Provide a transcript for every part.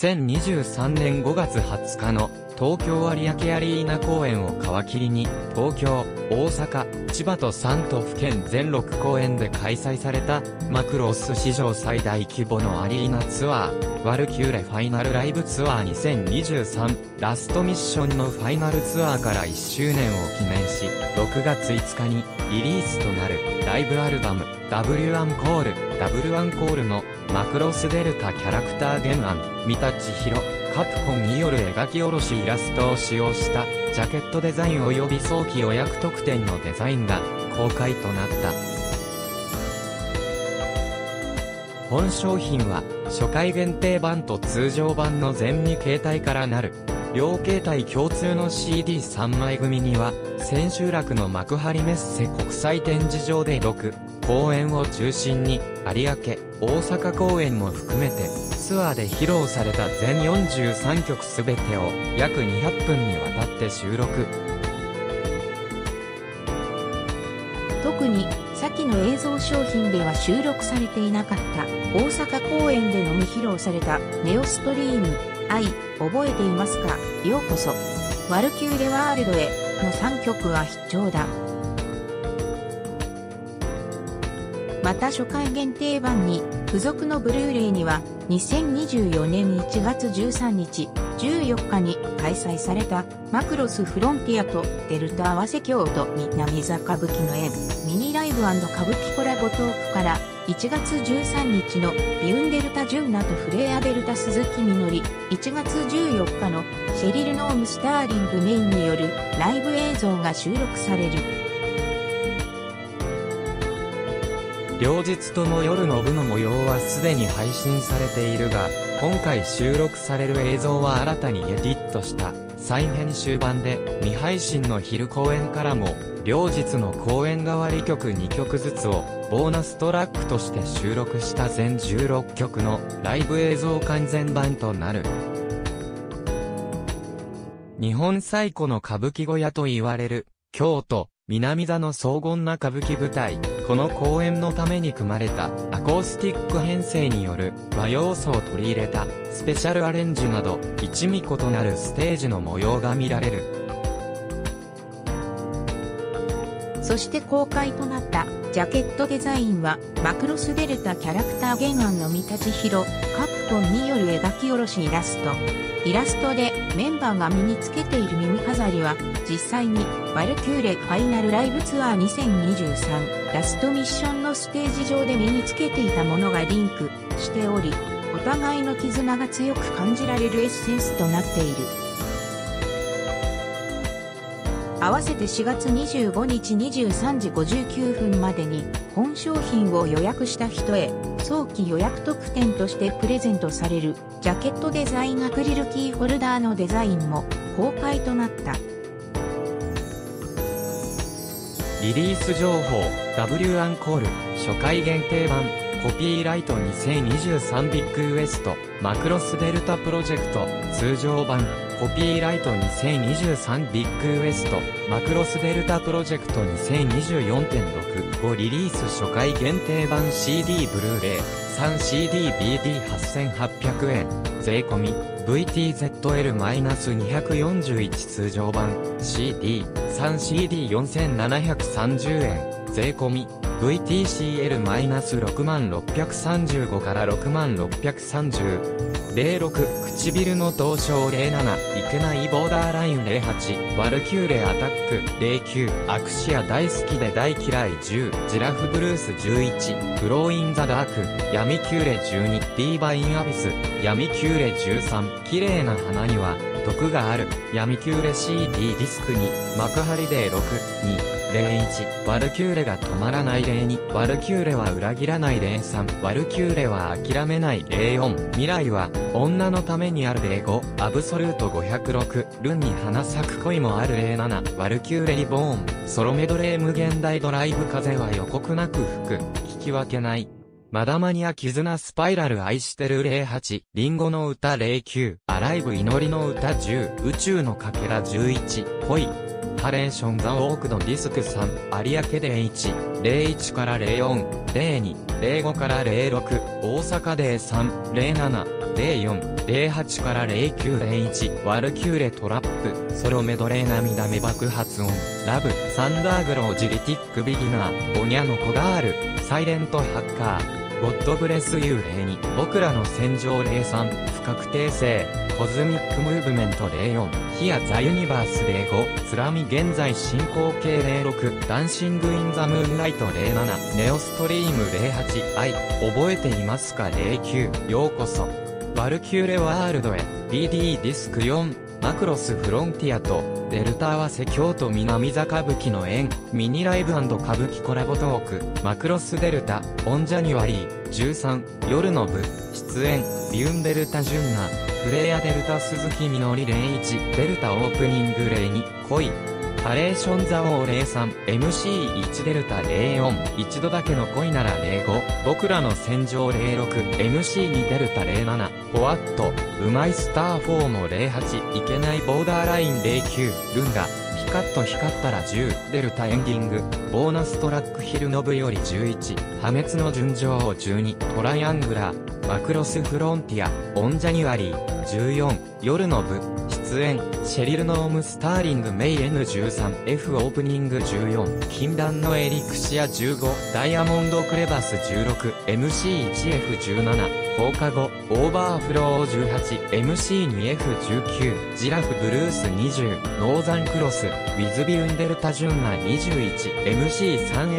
2023年5月20日の東京有明アリーナ公演を皮切りに、東京、大阪、千葉と3都府県全6公演で開催された、マクロス史上最大規模のアリーナツアー、ワルキューレファイナルライブツアー2023、ラストミッションのファイナルツアーから1周年を記念し、6月5日にリリースとなるライブアルバム、W アンコール、W アンコールのマクロスデルタキャラクター原案、三田千尋、カプコンによる描き下ろしイラストを使用したジャケットデザイン及び早期予約特典のデザインが公開となった。本商品は初回限定版と通常版の全2形態からなる。両形態共通の CD3 枚組には、千秋楽の幕張メッセ国際展示場で6公演を中心に、有明、大阪公演も含めて、ツアーで披露された全43曲すべてを約200分にわたって収録。特に、先の映像商品では収録されていなかった大阪公演でのみ披露されたネオストリーム、愛、覚えていますか？ようこそ。ワルキューレワールドへの3曲は必聴だ。また初回限定版に、付属のブルーレイには、2024年1月13日、14日に開催されたマクロスフロンティアとデルタ合わせ京都南坂歌舞伎の縁ミニライブ歌舞伎コラボトークから1月13日のビュンデルタ・ジュンナとフレアデルタ・鈴木みのり1月14日のシェリル・ノーム・スターリングメインによるライブ映像が収録される。両日とも夜の部の模様はすでに配信されているが、今回収録される映像は新たにエディットした再編集版で未配信の昼公演からも両日の公演代わり曲2曲ずつをボーナストラックとして収録した全16曲のライブ映像完全版となる。日本最古の歌舞伎小屋と言われる京都南座の荘厳な歌舞伎舞台、この公演のために組まれたアコースティック編成による和要素を取り入れたスペシャルアレンジなど一味異なるステージの模様が見られる。そして公開となったジャケットデザインはマクロスデルタキャラクター原案の三田千尋、カプコンによる描き下ろしイラスト。イラストでメンバーが身につけている耳飾りは実際にワルキューレ Final Live Tour 2023 Last Mission のステージ上で身につけていたものがリンクしており、お互いの絆が強く感じられるエッセンスとなっている。合わせて4月25日23時59分までに本商品を予約した人へ早期予約特典としてプレゼントされるジャケットデザインアクリルキーホルダーのデザインも公開となった。リリース情報 W アンコール初回限定版 copyright 2023ビッグウエストマクロスデルタプロジェクト通常版 copyright 2023ビッグウエストマクロスデルタプロジェクト2024.65リリース初回限定版 CD ブルーレイ 3CDBD8800 円税込 VTZL-241 通常版 CD 3CD4730 円税込 VTCL-6635 から6630 06唇の東証07いけないボーダーライン08ワルキューレアタック09アクシア大好きで大嫌い10ジラフブルース11グローインザダーク闇キューレ12ディーバインアビス闇キューレ13綺麗な花には毒がある闇キューレ CD ディスク2幕張で62 01ワルキューレが止まらない02ワルキューレは裏切らない03ワルキューレは諦めない04未来は女のためにある05アブソルート506ルンに花咲く恋もある07ワルキューレリボーン。ソロメドレー無限大ドライブ風は予告なく吹く。聞き分けない。マダマニア絆スパイラル愛してる08、リンゴの歌09、アライブ祈りの歌10、宇宙のかけら11、恋、ハレーションザオークのディスク3、有明で1、01から04、02、05から06、大阪で3、07、04、08から0901ワルキューレトラップ。ソロメドレー涙目爆発音ラブサンダーグロージリティックビギナーオニャの子ガールサイレントハッカー。ゴッドブレス幽霊に僕らの戦場03不確定性コズミックムーブメント04ヒアザユニバース05つらみ現在進行形06ダンシングインザムーンライト07ネオストリーム 08i 覚えていますか？09ようこそ。バルキューレワールドへ。BD ディスク4マクロスフロンティアとデルタ合わせ京都南座歌舞伎の縁ミニライブ歌舞伎コラボトークマクロスデルタオンジャニュアリー13夜の部出演ビュンデルタジュンナフレアデルタ鈴木みのり01デルタオープニング02恋。ハレーションザオー03 MC1 デルタ04一度だけの恋なら05僕らの戦場 06MC2 デルタ07ホワットうまいスター4も08いけないボーダーライン09ルンガカッと光ったら10デルタエンディング。ボーナストラックヒルノブより11破滅の純情を12トライアングラーマクロスフロンティア。オンジャニュアリー14夜の部。出演、シェリルノームスターリングメイ N13F オープニング14、禁断のエリクシア15、ダイヤモンドクレバス16、MC1F17、放課後、オーバーフロー18、MC2F19、ジラフブルース20、ノーザンクロス、ウィズビュンデルタジュンナ21、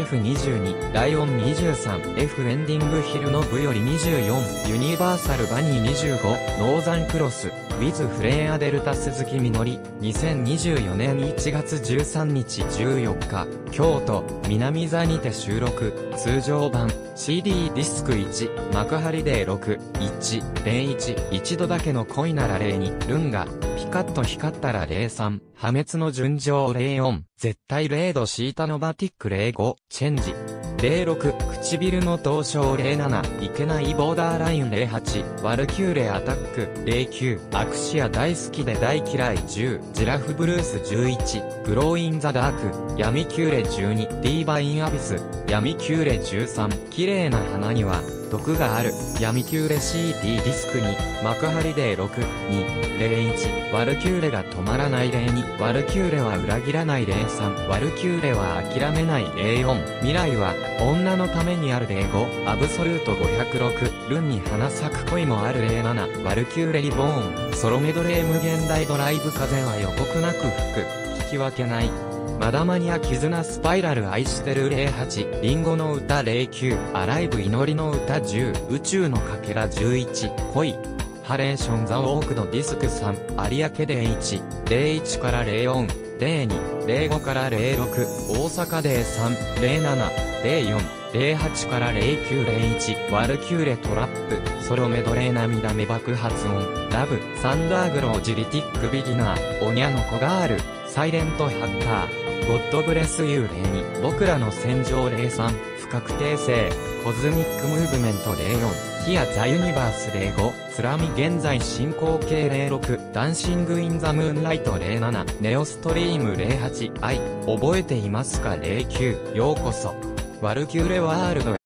MC3F22、ライオン23、F エンディングヒルの部より24、ユニバーサルバニー25、ノーザンクロス、ウィズフレアデルタ鈴木みのり、2024年1月13日14日、京都、南座にて収録、通常版、CD ディスク1、幕張で6、1、01、一度だけの恋なら0に、ルンガ、ピカッと光ったら03、破滅の純情04、絶対0度θノヴァティック05、チェンジ。06、唇の凍傷07、いけないボーダーライン08、ワルキューレアタック。09、アクシア大好きで大嫌い。10、 Giraffe Blues 11、 Glow in the Dark、闇キューレ12、 Diva in Abyss、闇キューレ13、綺麗な花には、毒がある、闇キューレ CD ディスク2、幕張で6、2、01、ワルキューレが止まらない02、ワルキューレは裏切らない03、ワルキューレは諦めない04、未来は、女のためにある05、アブソルート506、ルンに花咲く恋もある07、ワルキューレリボーン、ソロメドレー無限大ドライブ風は予告なく吹く、聞き分けない。まだマニア絆スパイラル愛してる08、リンゴの歌09、アライブ祈りの歌10、宇宙のかけら11、恋。ハレーションザウォークのディスク3、有明で1、01から04、02、05から06、大阪で3、07、04、08から0901、ワルキューレトラップ、ソロメドレー涙目爆発音、ラブ、サンダーグロージリティックビギナー、オニャの子ガール、サイレントハッカー、ゴッドブレス幽霊に、僕らの戦場03、不確定性、Cosmic Movement 04、 Hear the Universe 05、つらみ現在進行形06、 Dancing in the Moonlight 07、 Neo Stream 08、愛、覚えていますか？09、ようこそ。ワルキューレワールドへ